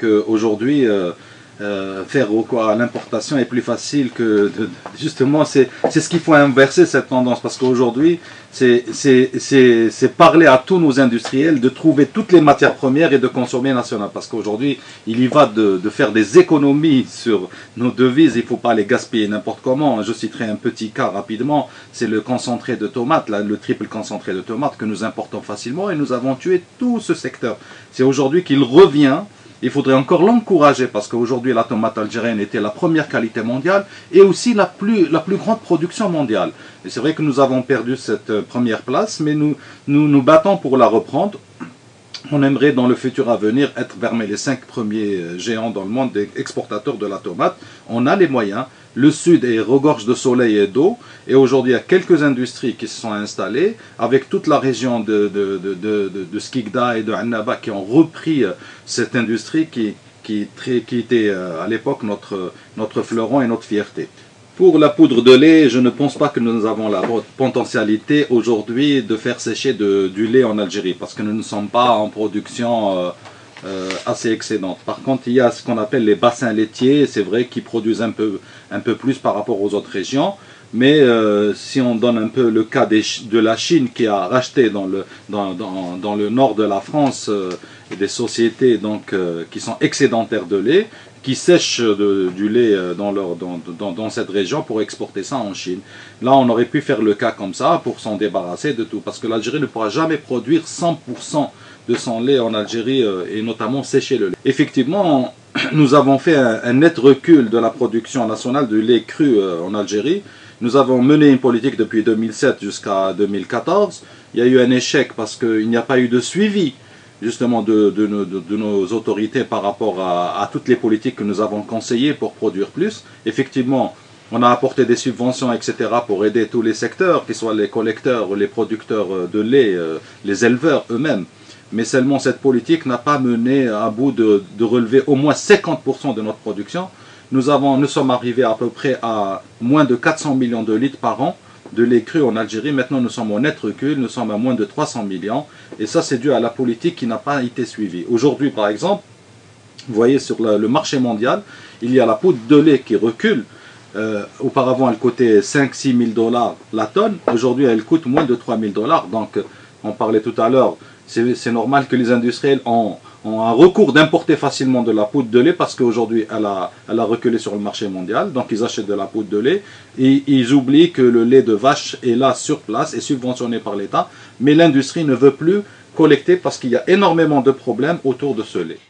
qu'aujourd'hui, euh, euh, faire recours à l'importation est plus facile que justement c'est ce qu'il faut inverser cette tendance. Parce qu'aujourd'hui c'est parler à tous nos industriels de trouver toutes les matières premières et de consommer national parce qu'aujourd'hui il y va de, de, faire des économies sur nos devises. Il ne faut pas les gaspiller n'importe comment. Je citerai un petit cas rapidement. C'est le concentré de tomates là, le triple concentré de tomates que nous importons facilement et nous avons tué tout ce secteur. C'est aujourd'hui qu'il revient il faudrait encore l'encourager parce qu'aujourd'hui la tomate algérienne était la première qualité mondiale et aussi la plus, la plus grande production mondiale. Et c'est vrai que nous avons perdu cette euh, première place, mais nous nous, nous battons pour la reprendre. On aimerait dans le futur à venir être parmi les cinq premiers euh, géants dans le monde des exportateurs de la tomate. On a les moyens. Le sud est regorge de soleil et d'eau. Et aujourd'hui, il y a quelques industries qui se sont installées avec toute la région de, de, Skikda et de Annaba qui ont repris euh, cette industrie qui, était euh, à l'époque notre fleuron et notre fierté. Pour la poudre de lait, je ne pense pas que nous avons la potentialité aujourd'hui de faire sécher du lait en Algérie parce que nous ne sommes pas en production euh, euh, assez excédente. Par contre, il y a ce qu'on appelle les bassins laitiers, c'est vrai qu'ils produisent un peu, plus par rapport aux autres régions. Mais euh, si on donne un peu le cas de la Chine qui a racheté dans le nord de la France des sociétés donc, qui sont excédentaires de lait, qui sèchent du lait euh, dans, leur, dans, dans, dans, cette région pour exporter ça en Chine. Là, on aurait pu faire le cas comme ça pour s'en débarrasser de tout, parce que l'Algérie ne pourra jamais produire 100% de son lait en Algérie euh, et notamment sécher le lait. Effectivement, nous avons fait un, net recul de la production nationale de lait cru euh, en Algérie. Nous avons mené une politique depuis 2007 jusqu'à 2014. Il y a eu un échec parce qu'il n'y a pas eu de suivi justement de, nos autorités par rapport à, toutes les politiques que nous avons conseillées pour produire plus. Effectivement, on a apporté des subventions, etc., pour aider tous les secteurs, qu'ils soient les collecteurs, les producteurs de lait, euh, les éleveurs eux-mêmes. Mais seulement cette politique n'a pas mené à bout de, relever au moins 50% de notre production. Nous, avons, nous sommes arrivés à peu près à moins de 400 millions de litres par an de lait cru en Algérie. Maintenant, nous sommes en net recul, nous sommes à moins de 300 millions. Et ça, c'est dû à la politique qui n'a pas été suivie. Aujourd'hui, par exemple, vous voyez sur le marché mondial, il y a la poudre de lait qui recule. Euh, auparavant, elle coûtait 5-6 000 dollars la tonne. Aujourd'hui, elle coûte moins de 3 000 dollars. Donc, on parlait tout à l'heure, c'est normal que les industriels ont ont un recours d'importer facilement de la poudre de lait parce qu'aujourd'hui elle a, elle a reculé sur le marché mondial, donc ils achètent de la poudre de lait et ils oublient que le lait de vache est là sur place et subventionné par l'État, mais l'industrie ne veut plus collecter parce qu'il y a énormément de problèmes autour de ce lait.